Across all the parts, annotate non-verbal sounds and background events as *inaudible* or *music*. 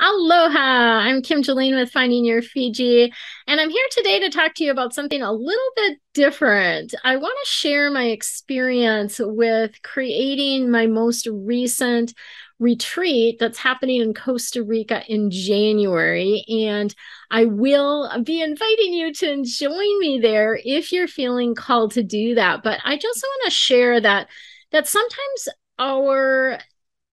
Aloha! I'm Kim Julen with Finding Your Fiji, and I'm here today to talk to you about something a little bit different. I want to share my experience with creating my most recent retreat that's happening in Costa Rica in January. And I will be inviting you to join me there if you're feeling called to do that. But I just want to share that that sometimes our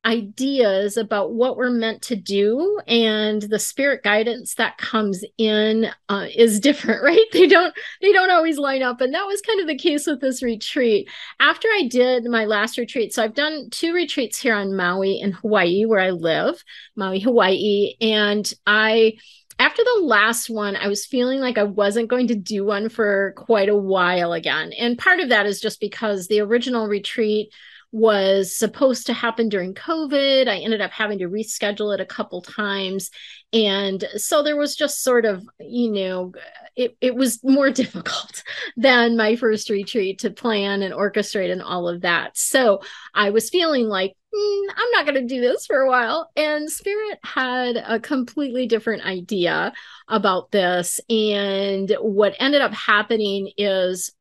ideas about what we're meant to do and the spirit guidance that comes in uh, is different *laughs* right? They don't they don't always line up. And that was kind of the case with this retreat. After i did my last retreat so i've done two retreats here on maui in hawaii where i live maui hawaii. And i after the last one, I was feeling like I wasn't going to do one for quite a while again. And part of that is just because the original retreat was supposed to happen during COVID. I ended up having to reschedule it a couple times. And so there was just sort of, you know, it, it was more *laughs* difficult than my first retreat to plan and orchestrate and all of that. So I was feeling like, mm, I'm not going to do this for a while. And Spirit had a completely different idea about this. And what ended up happening is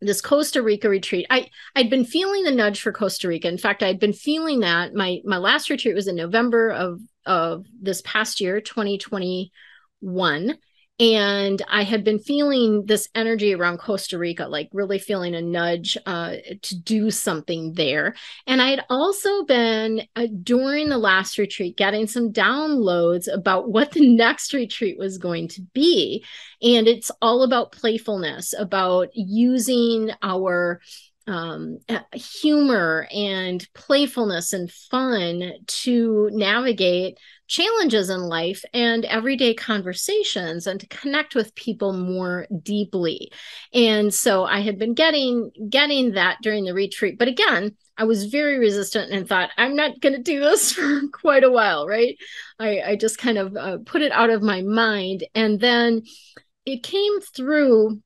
this Costa Rica retreat. I I'd been feeling the nudge for Costa Rica. In fact, I'd been feeling that my my last retreat was in November of of this past year, 2021, and I had been feeling this energy around Costa Rica, like really feeling a nudge uh, to do something there. And I had also been uh, during the last retreat getting some downloads about what the *laughs* next retreat was going to be. And it's all about playfulness, about using our um, humor and playfulness and fun to navigate challenges in life and everyday conversations and to connect with people more deeply. And so i had been getting getting that during the retreat but again i was very resistant and thought i'm not going to do this *laughs* for quite a while right? I, I just kind of uh, put it out of my mind. And then it came through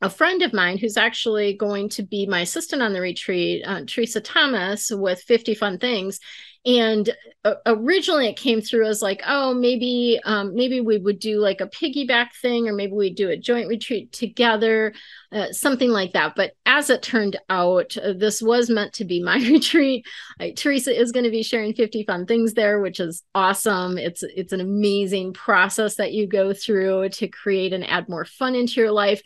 a friend of mine who's actually going to be my assistant on the retreat, uh, Teresa Thomas with 50 Fun Things. And uh, originally it came through as like, oh, maybe um, maybe we would do like a piggyback thing, or maybe we'd do a joint retreat together, uh, something like that. But as it turned out, uh, this was meant to be my *laughs* retreat. Teresa is going to be sharing 50 fun things there, which is awesome. It's it's an amazing process that you go through to create and add more fun into your life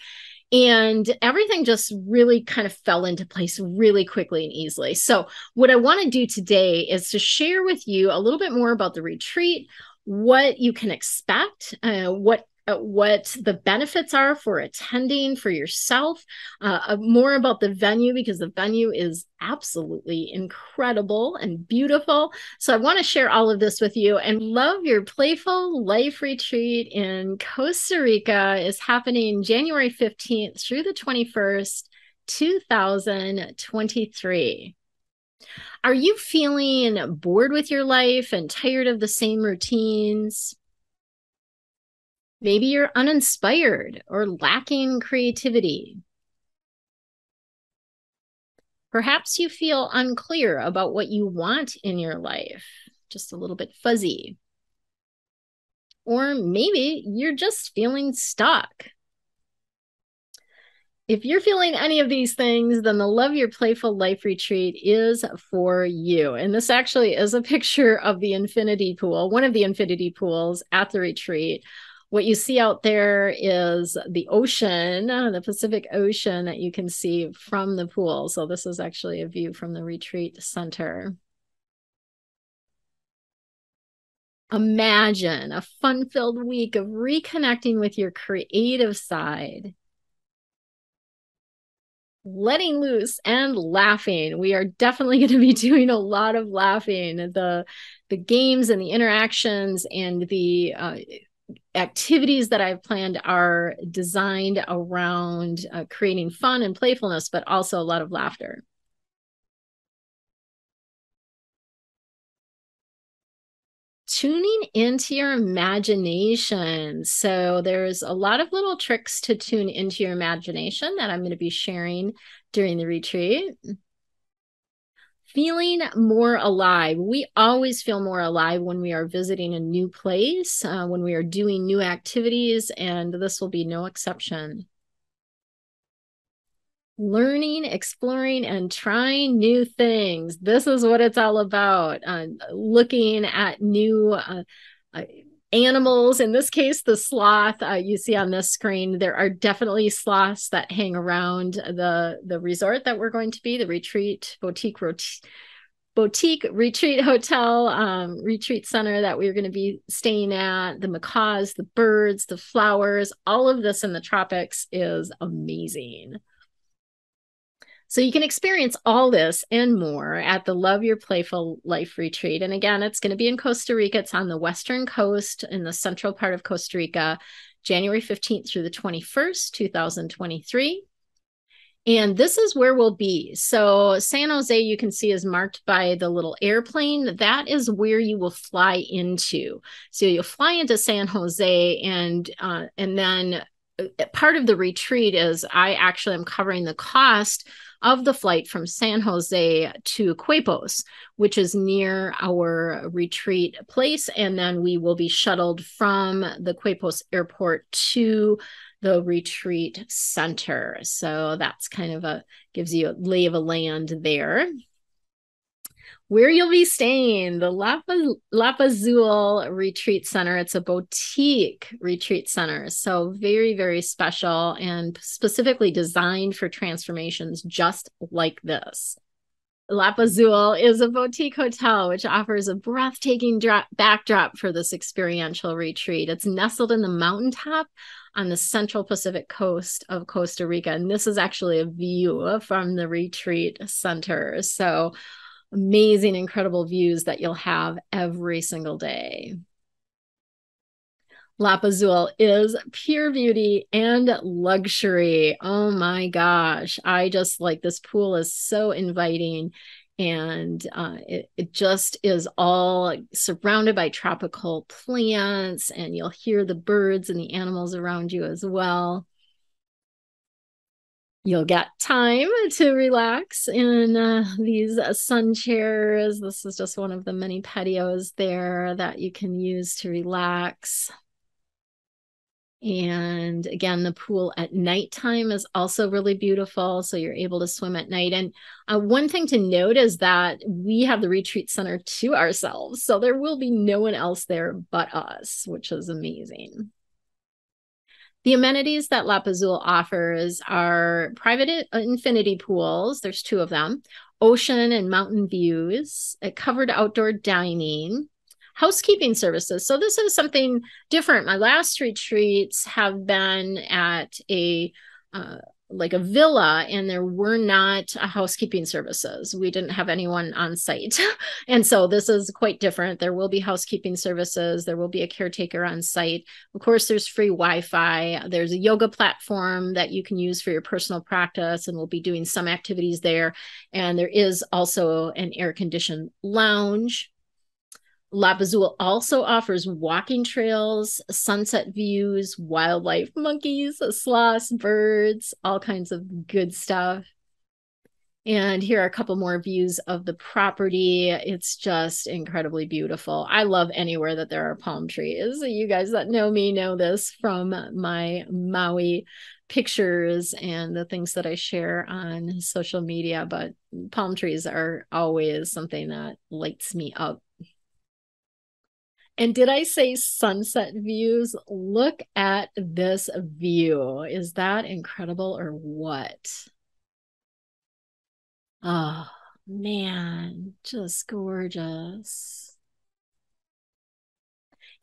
and everything just really kind of fell into place really quickly and easily. So, what I want to do today is to share with you a little bit more about the retreat, what you can expect, uh, what what the benefits are for attending for yourself, uh, uh, more about the venue because the venue is absolutely incredible and beautiful. So I want to share all of this with you and love your playful life retreat in Costa Rica is happening January 15th through the 21st, 2023. Are you feeling bored with your life and tired of the same routines? Maybe you're uninspired or lacking creativity. Perhaps you feel unclear about what you want in your life, just a little bit fuzzy. Or maybe you're just feeling stuck. If you're feeling any of these things, then the Love Your Playful Life Retreat is for you. And this actually is a *laughs* picture of the infinity pool, one of the infinity pools at the retreat what you see out there is the ocean, uh, the Pacific Ocean that you can see from the pool. So this is actually a view from the retreat center. Imagine a fun filled week of reconnecting with your creative side, letting loose and laughing. We are definitely *laughs* going to be doing a lot of laughing. The the games and the interactions and the uh, activities that I've planned are designed around uh, creating fun and playfulness, but also a lot of laughter. Tuning into your imagination. So, there's a lot of little tricks to tune into your imagination that I'm going to be sharing during the retreat. Feeling more alive. We always feel more alive when we are visiting a new place, uh, when we are doing new activities, and this will be no exception. Learning, exploring, and trying new things. This is what it's all about. Uh, looking at new uh, uh animals in this case the sloth uh, you see on this screen there are definitely sloths that hang around the the resort that we're going to be the retreat boutique boutique retreat hotel um, retreat center that we're going to be staying at. The macaws the birds the flowers all of this in the tropics is amazing so you can experience all this and more at the Love Your Playful Life retreat. And again, it's going to be in Costa Rica. It's on the western coast in the central part of Costa Rica, January 15th through the 21st, 2023. And this is where we'll be. So, San Jose, you can see, is marked by the little airplane. That is where you will fly into. So, you'll fly into San Jose, and uh, and then uh, part of the retreat is I actually am covering the cost of the flight from San Jose to Quepos, which is near our retreat place. And then we will be shuttled from the Quepos airport to the retreat center. So that's kind of a gives you a lay of a land there where you'll be staying the Lapa, Lapazul Retreat Center. It's a boutique retreat center. So, very, very special and specifically designed for transformations just like this. Lapazul is a boutique hotel which offers a breathtaking drop, backdrop for this experiential retreat. It's nestled in the mountaintop on the central Pacific coast of Costa Rica. And this is actually a view from the retreat center. So, amazing, incredible views that you'll have every single day. Lapazul is pure beauty and luxury. Oh my gosh. I just like this pool is so inviting and uh, it, it just is all surrounded by tropical plants and you'll hear the birds and the animals around you as well you'll get time to relax in uh, these uh, sun chairs. This is just one of the many patios there that you can use to relax. And again, the pool at nighttime is also really beautiful. So you're able to swim at night. And uh, one thing to note is that we have the retreat center to ourselves. So there will be no one else there but us, which is amazing. The amenities that Lapazul offers are private infinity pools, there's two of them, ocean and mountain views, covered outdoor dining, housekeeping services. So this is something different. My last retreats have been at a uh, like a villa and there were not uh, housekeeping services. We didn't have anyone on site. *laughs* And so this is quite different. There will be housekeeping services. There will be a caretaker on site. Of course there's free wi-fi. There's a yoga platform that you can use for your personal practice and we'll be doing some activities there. And there is also an air conditioned lounge Lapazul also offers walking trails, sunset views, wildlife, monkeys, sloths, birds, all kinds of good stuff. And here are a couple more views of the property. It's just incredibly beautiful. I love anywhere that there are palm trees. You guys that know me know this from my Maui pictures and the things that I share on social media, but palm trees are always something that lights me up. And did I say sunset views? Look at this view. Is that incredible or what? Oh, man, just gorgeous.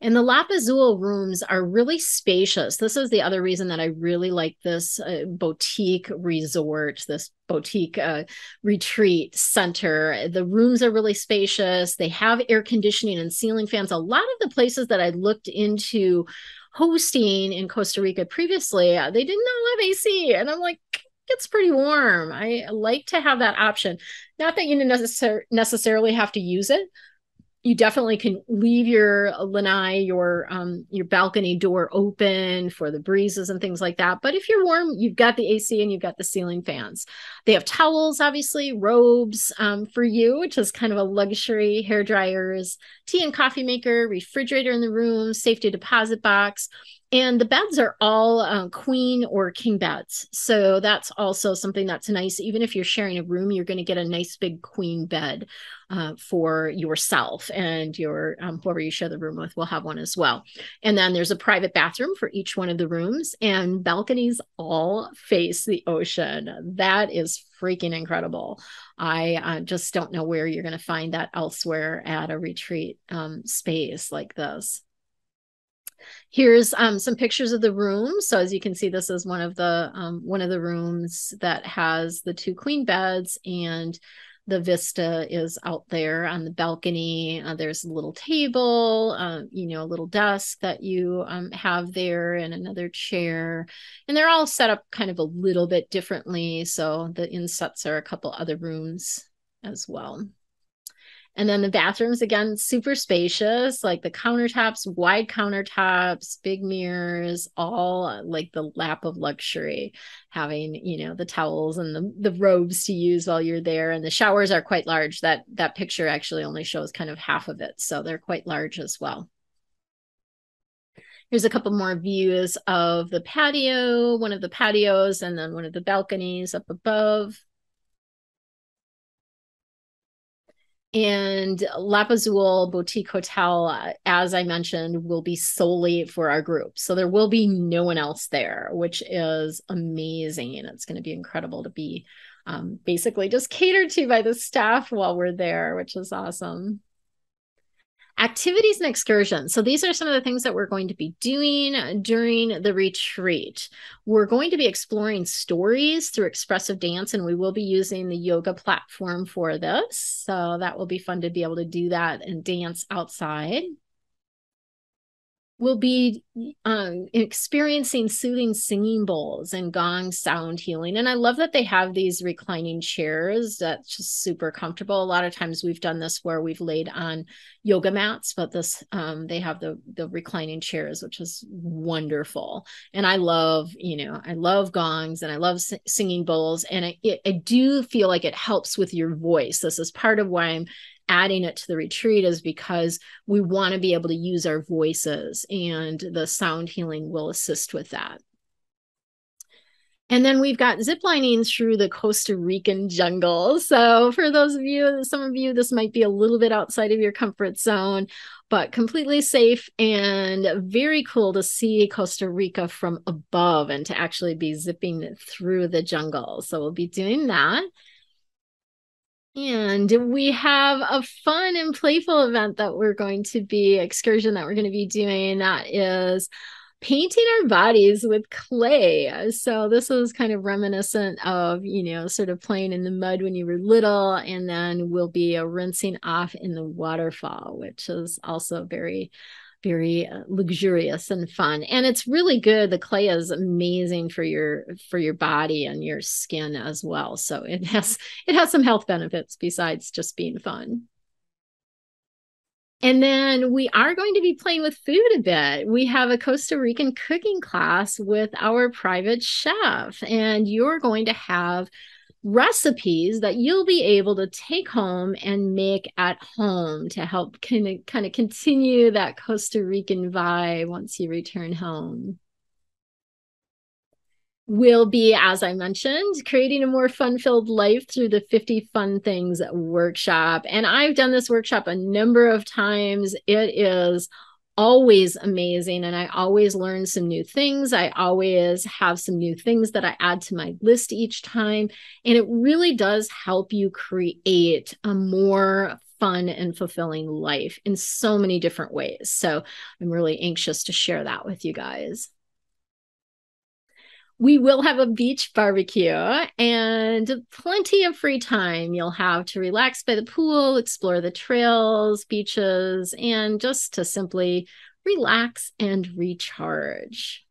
And the Lapazul rooms are really spacious. This is the other reason that I really like this uh, boutique resort, this boutique uh, retreat center. The rooms are really spacious. They have air conditioning and ceiling fans. A lot of the places that I looked into hosting in Costa Rica previously, uh, they did not have AC. And I'm like, it's pretty warm. I like to have that option. Not that you necessar- necessarily have to use it, you definitely can leave your lanai, your um, your balcony door open for the breezes and things like that. But if you're warm, you've got the AC and you've got the ceiling fans. They have towels, obviously, robes um, for you, which is kind of a luxury, hair dryers, tea and coffee maker, refrigerator in the room, safety deposit box. And the beds are all uh, queen or king beds. So that's also something that's nice. Even if you're sharing a room, you're going to get a nice big queen bed uh, for yourself and your um, whoever you share the room with will have one as well. And then there's a private bathroom for each one of the rooms, and balconies all face the ocean. That is freaking incredible. I uh, just don't know where you're going to find that elsewhere at a retreat um, space like this. Here's um, some pictures of the room. So as you can see, this is one of the um, one of the rooms that has the two queen beds and the vista is out there on the balcony. Uh, there's a little table, uh, you know, a little desk that you um, have there and another chair. And they're all set up kind of a little bit differently. So the insets are a couple other rooms as well. And then the bathrooms, again, super spacious, like the countertops, wide countertops, big mirrors, all uh, like the lap of luxury, having, you know, the towels and the, the robes to use while you're there. And the showers are quite large. That that picture actually only shows kind of half of it. So they're quite large as well. Here's a couple more views of the patio, one of the patios, and then one of the balconies up above. And Lapazul Boutique Hotel, uh, as I mentioned, will be solely for our group. So there will be no one else there, which is amazing. And it's going to be incredible to be um, basically just catered to by the staff while we're there, which is awesome activities and excursions. So these are some of the things that we're going to be doing uh, during the retreat. We're going to be exploring stories through expressive dance, and we will be using the yoga platform for this. So that will be fun to be able to do that and dance outside will be um, experiencing soothing singing bowls and gong sound healing. And I love that they have these reclining chairs that's just super comfortable. A lot of times we've done this where we've laid on yoga mats, but this um, they have the the reclining chairs, which is wonderful. And I love, you know, I love gongs and I love singing bowls, and I, it, I do feel like it helps with your voice. This is part of why I'm adding it to the retreat is because we want to be able to use our voices and the sound healing will assist with that. And then we've got ziplining through the Costa Rican jungle. So, for those of you, some of you, this might be a little bit outside of your comfort zone, but completely safe and very cool to see Costa Rica from above and to actually be zipping through the jungle. So, we'll be doing that. And we have a fun and playful event that we're going to be, excursion that we're going to be doing. That is painting our bodies with clay. So this is kind of reminiscent of, you know, sort of playing in the mud when you were little. And then we'll be rinsing off in the waterfall, which is also very very uh, luxurious and fun. And it's really good. The clay is amazing for your for your body and your skin as well. So it has it has some health benefits besides just being fun. And then we are going to be playing with food a bit. We have a Costa Rican cooking class with our private chef, and you're going to have recipes that you'll be able to take home and make at home to help kind of kind of continue that Costa Rican vibe once you return home. We'll be, as I mentioned, creating a more fun filled life through the 50 Fun Things workshop. And I've done this workshop a number of times. It is always amazing and I always learn some new things. I always have some new things that I add to my list each time. And it really does help you create a more fun and fulfilling life in so many different ways. So I'm really anxious to share that with you guys we will have a beach barbecue and plenty of free time you'll have to relax by the pool, explore the trails, beaches, and just to simply relax and recharge.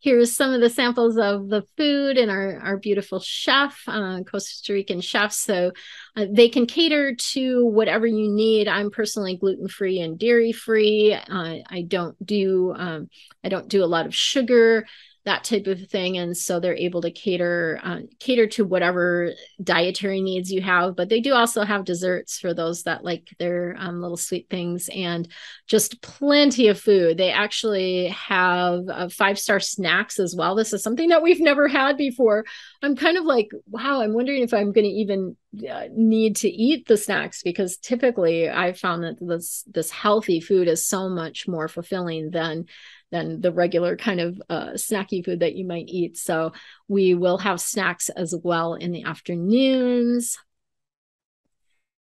Here's some of the samples of the food and our, our beautiful chef, uh, Costa Rican chef. So uh, they can cater to whatever you need. I'm personally gluten free and dairy free. Uh, I don't do um, I don't do a lot of sugar that type of thing. And so they're able to cater uh, cater to whatever dietary needs you have. But they do also have desserts for those that like their um, little sweet things and just plenty of food. They actually have uh, five star snacks as well. This is something that we've never had before. I'm kind of like wow i'm wondering if i'm going to even uh, need to eat the snacks because typically i found that this this healthy food is so much more fulfilling than than the regular kind of uh, snacky food that you might eat. So we will have snacks as well in the afternoons.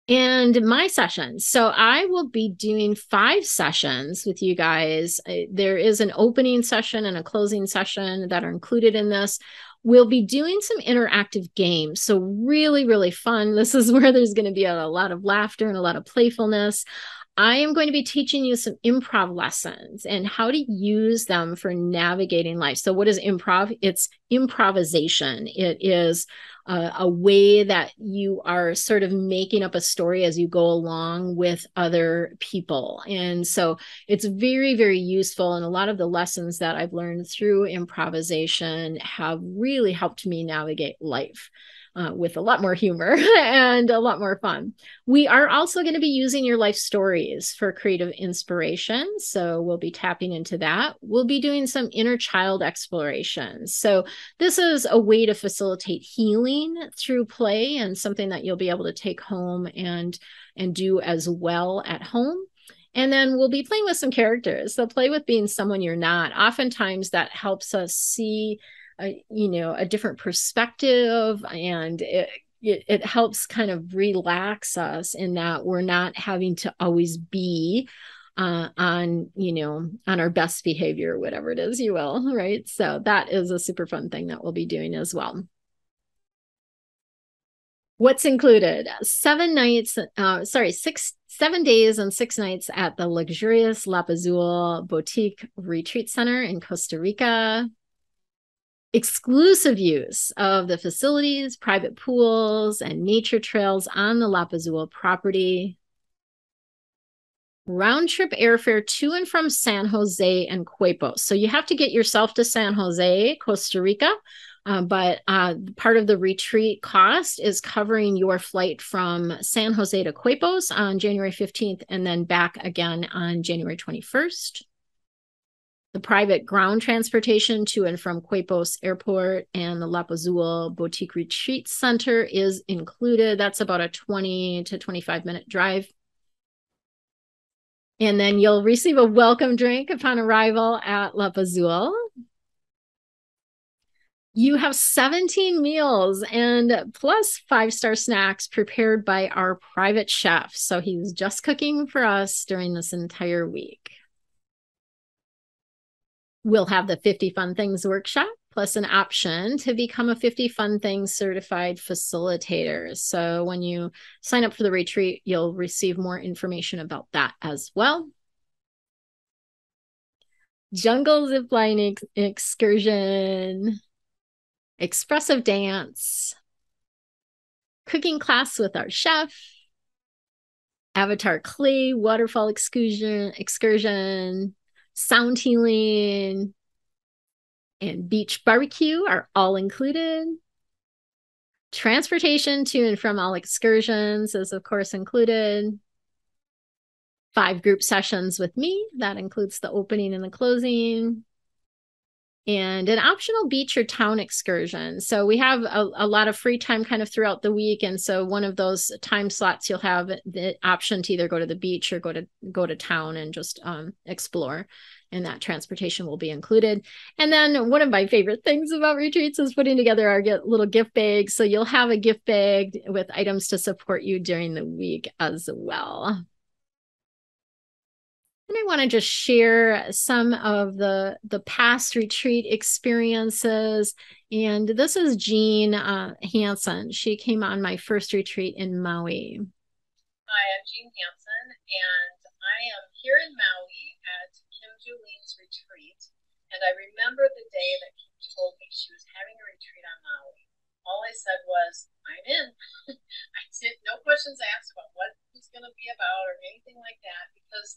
And my sessions. So I will be doing five sessions with you guys. There is an opening session and a closing session that are included in this. We'll be doing some interactive games. So, really, really fun. *laughs* This is where there's going to be a, a lot of laughter and a lot of playfulness. I am going to be teaching you some improv lessons and how to use them for navigating life. So, what is improv? It's improvisation. It is a way that you are sort of making up a story as you go along with other people. And so, it's very, very useful. And a lot of the lessons that I've learned through improvisation have really helped me navigate life uh, with a lot more humor *laughs* and a lot more fun. We are also going to be using your life stories for creative inspiration. So we'll be tapping into that. We'll be doing some inner child exploration. So this is a way to facilitate healing through play and something that you'll be able to take home and and do as well at home. And then we'll be playing with some characters. So play with being someone you're not. Oftentimes that helps us see a, you know a different perspective and it, it, it helps kind of relax us in that we're not having to always be uh, on you know on our best behavior whatever it is you will *laughs* right? So that is a super fun thing that we'll be doing as well. What's included? Seven nights uh, sorry six seven days and six nights at the luxurious lapazul boutique retreat center in costa rica exclusive use of the facilities, private pools, and nature trails on the Lapazul property. Round trip airfare to and from San Jose and Quepos. So you have to get yourself to San Jose, Costa Rica. Uh, but uh, part of the retreat cost is covering your flight from San Jose to Quepos on January 15th and then back again on January 21st. The private ground transportation to and from Quepos Airport and the Lapazul Boutique Retreat Center is included. That's about a 20 to 25 minute drive. And then you'll receive a welcome drink upon arrival at Lapazul. You have 17 meals and plus five star snacks prepared by our private chef. So he's just cooking for us during this entire week. We'll have the 50 Fun Things workshop plus an option to become a 50 Fun Things certified facilitator. So when you sign up for the retreat, you'll receive more information about that as well. Jungle zipline ex- excursion, expressive dance, cooking class with our chef, avatar clay waterfall excursion, excursion, sound healing, and beach barbecue are all included. Transportation to and from all excursions is, of course, included. Five group sessions with me, that includes the opening and the closing and an optional beach or town excursion. So we have a, a, lot of free time kind of throughout the week. And so one of those time slots, you'll have the option to either go to the beach or go to go to town and just um, explore. And that transportation will be included. And then one of my favorite things about retreats is putting together our get, little gift bags. So you'll have a gift bag with items to support you during the week as well. And I want to just share some of the the past retreat experiences. And this is Jean uh, She came on my first retreat in Maui. Hi, I'm Jean Hansen, and I am here in Maui at Kim Julen's retreat. And I remember the day that Kim told me she was having a retreat on Maui. All I said was, I'm in. *laughs* I did no questions asked about what it was going to be about or anything like that because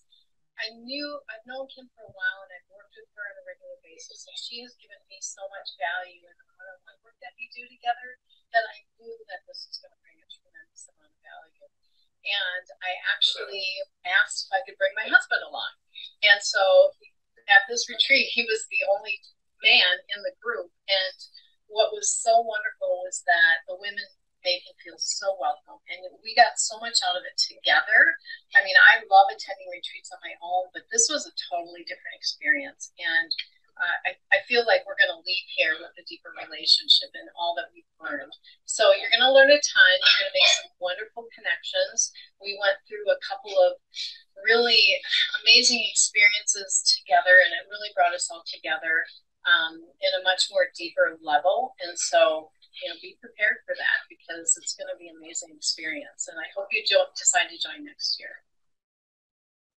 I knew I've known Kim for a while and I've worked with her on a regular basis, and she has given me so much value in the work that we do together that I knew that this was going to bring a tremendous amount of value. And I actually asked if I could bring my husband along, and so at this retreat, he was the only man in the group, and what was so wonderful was that the women made him feel so welcome. And we got so much out of it together. I mean, I love attending retreats on my own, but this was a totally different experience. And uh, I, I feel like we're going to leave here with a deeper relationship and all that we've learned. So you're going to learn a ton. You're going to make some wonderful connections. We went through a couple of really amazing experiences together, and it really brought us all together um, in a much more deeper level. And so you know, be prepared for that because it's going to be an amazing experience. And I hope you do decide to join next year.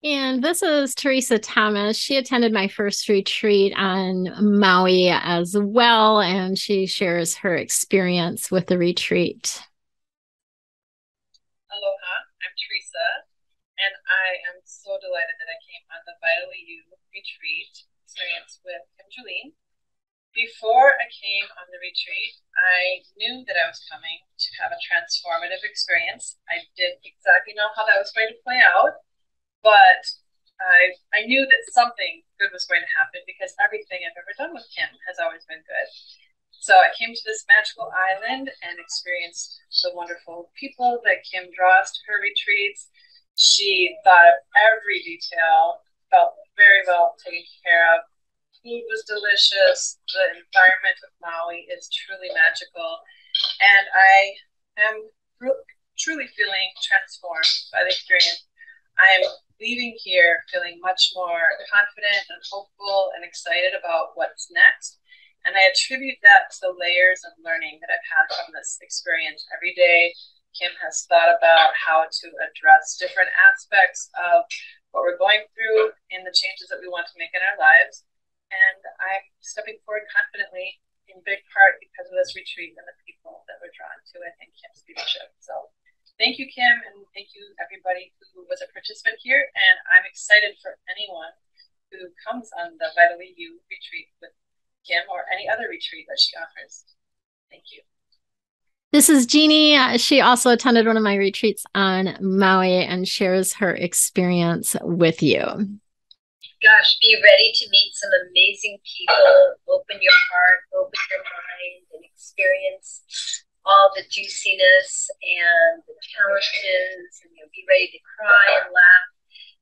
And this is Teresa Thomas. She attended my first retreat on Maui as well, and she shares her experience with the retreat. Aloha, I'm Teresa, and I am so delighted that I came on the Vitally You retreat experience with Kim Julen. Before I came on the retreat, I knew that I was coming to have a transformative experience. I didn't exactly know how that was going to play out, but I, I knew that something good was going to happen because everything I've ever done with Kim has always been good. So I came to this magical island and experienced the wonderful people that Kim draws to her retreats. She thought of every detail, felt very well taken care of, food was delicious. The environment of Maui is truly magical. And I am truly feeling transformed by the experience. I'm leaving here feeling much more confident and hopeful and excited about what's next. And I attribute that to the layers of learning that I've had from this experience. Every day, Kim has thought about how to address different aspects of what we're going through in the changes that we want to make in our lives and I'm stepping forward confidently in big part because of this retreat and the people that we're drawn to it and Kim's leadership. So thank you, Kim, and thank you everybody who was a participant here. And I'm excited for anyone who comes on the Vitally You retreat with Kim or any other retreat that she offers. Thank you. This is Jeannie. She also attended one of my retreats on Maui and shares her experience with you gosh, be ready to meet some amazing people. Open your heart, open your mind, and experience all the juiciness and the challenges. And you'll be ready to cry and laugh.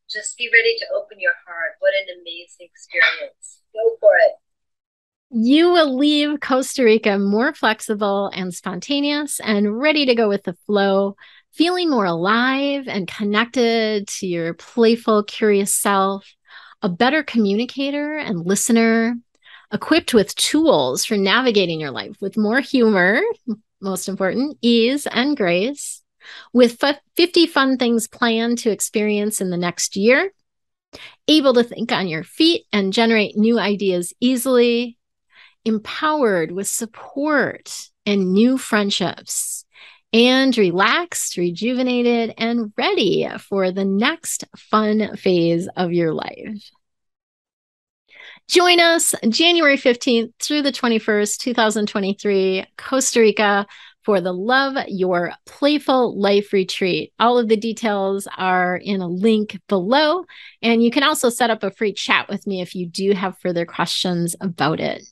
Just be ready to open your heart. What an amazing experience. Go for it. You will leave Costa Rica more flexible and spontaneous and ready to go with the flow, feeling more alive and connected to your playful, curious self a better communicator and listener, equipped with tools for navigating your life with more humor, most important, ease and grace, with 50 fun things planned to experience in the next year, able to think on your feet and generate new ideas easily, empowered with support and new friendships, and relaxed, rejuvenated, and ready for the next fun phase of your life. Join us January 15th through the 21st, 2023, Costa Rica for the Love Your Playful Life Retreat. All of the details are in a link below. And you can also set up a free chat with me if you do have further questions about it.